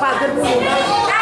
把这กคุ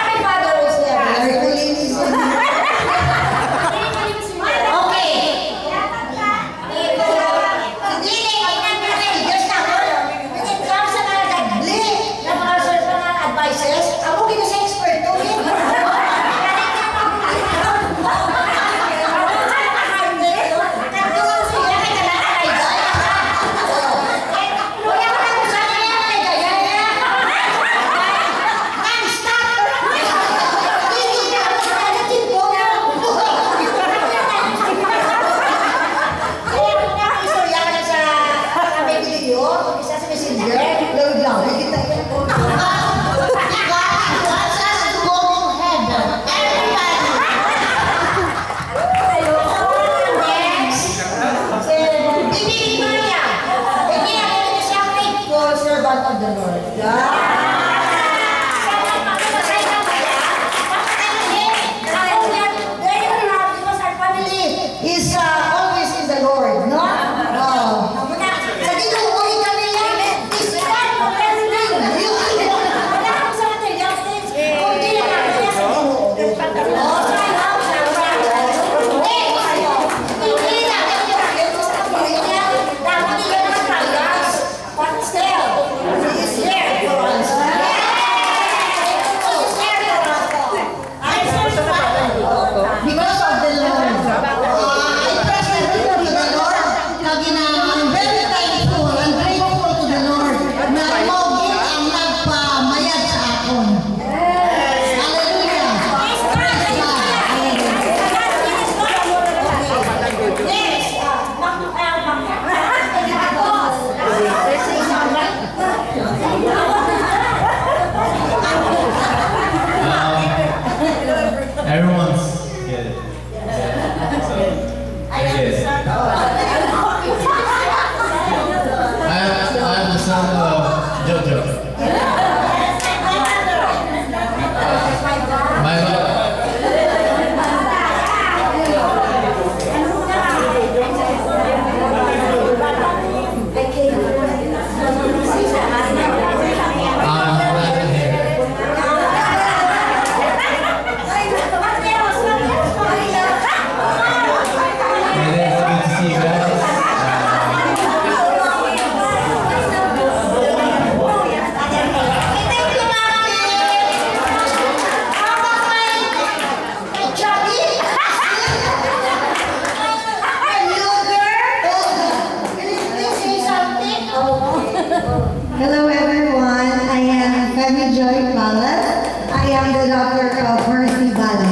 I am Joy Balas. I am the daughter of Mercy Balas.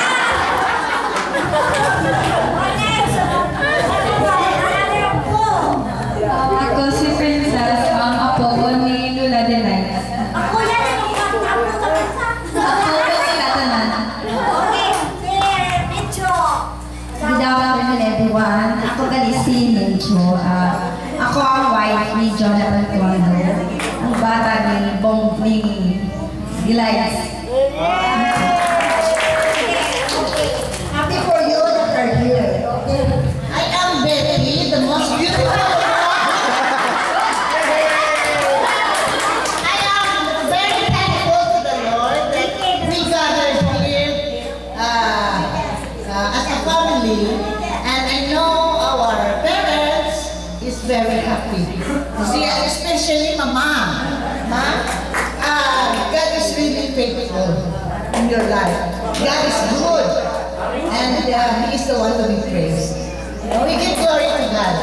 happy. See, especially Mama. Ma, uh, God is really faithful in your life. God is good, and uh, He is the one to be praised. We give glory to God.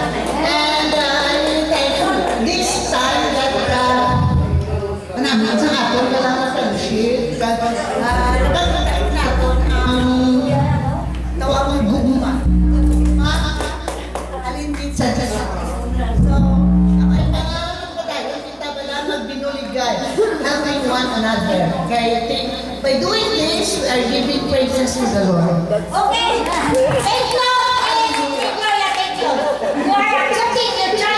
And uh, thank this time that uh, namin sa aton ka lang sa fellowship. Uh, another. Kaya I think, by doing this, we are giving praises to the Lord. Okay. Thank you. Victoria, thank you. You are accepting your giants